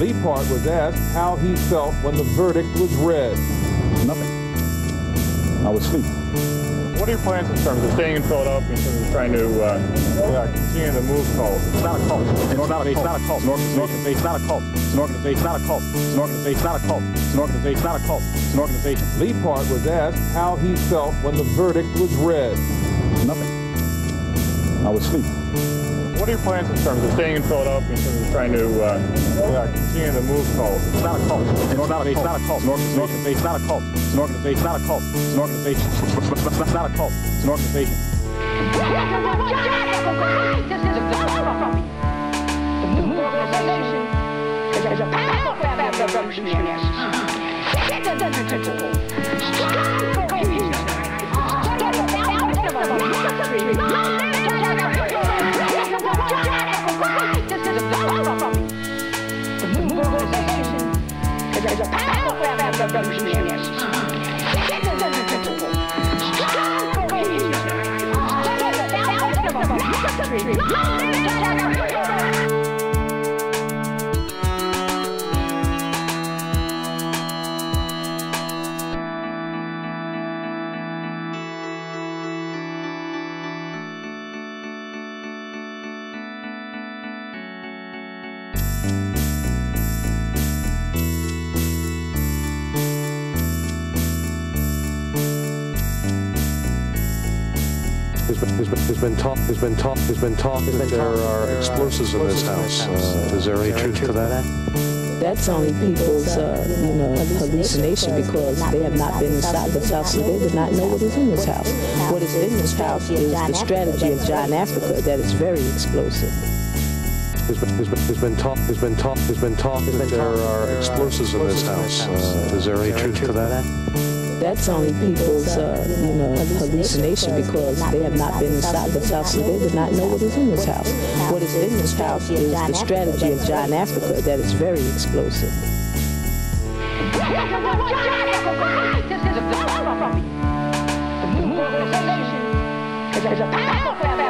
Lee Part was asked how he felt when the verdict was read. Nothing. I was asleep. What are your plans in terms of staying in Philadelphia, in terms of trying to uh, uh, continue the move cult? It's not a cult. It's not a, it's not a cult. It's an organization. It's not a cult. It's an organization. It's not a cult. It's an organization. It's not a cult. It's an organization. It's not a cult. It's an organization. Lee Part was asked how he felt when the verdict was read. Nothing. I was asleep. What are your plans in terms of staying in Philadelphia, in terms of trying to uh, uh, continue the move cult? It's not a cult. It's not a, it's not a cult. It's an organization. It's not a cult. It's an organization. It's not a cult. It's an organization. It's not a cult. It's an organization. This is a power from me. The move organization is a powerful revolutionary. It's a digital. Strong cohesion. This is been, there's been, there's been talk, there's been talk, there's been talk that there are explosives in this house. Uh, Is there any truth to that? That's only people's, uh, you know, hallucination because they have not been inside this house, so they would not know what is in this house. What is in this house is the strategy of John Africa that is very explosive. There's been, there's been, there's been talk, there's been talk, there's been talk that there are explosives in this house. Uh, Is there any truth to that? That's only people's, uh, you know, hallucination because they have not been inside this house, so they would not know what is in this house. What is in this house is the strategy of John Africa that is very explosive. Is a powerful